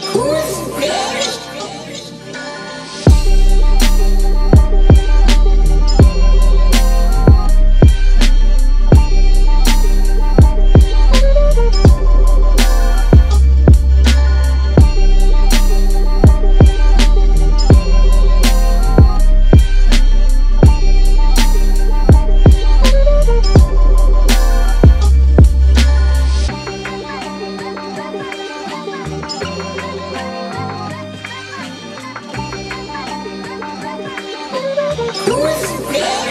Ooh. Yeah.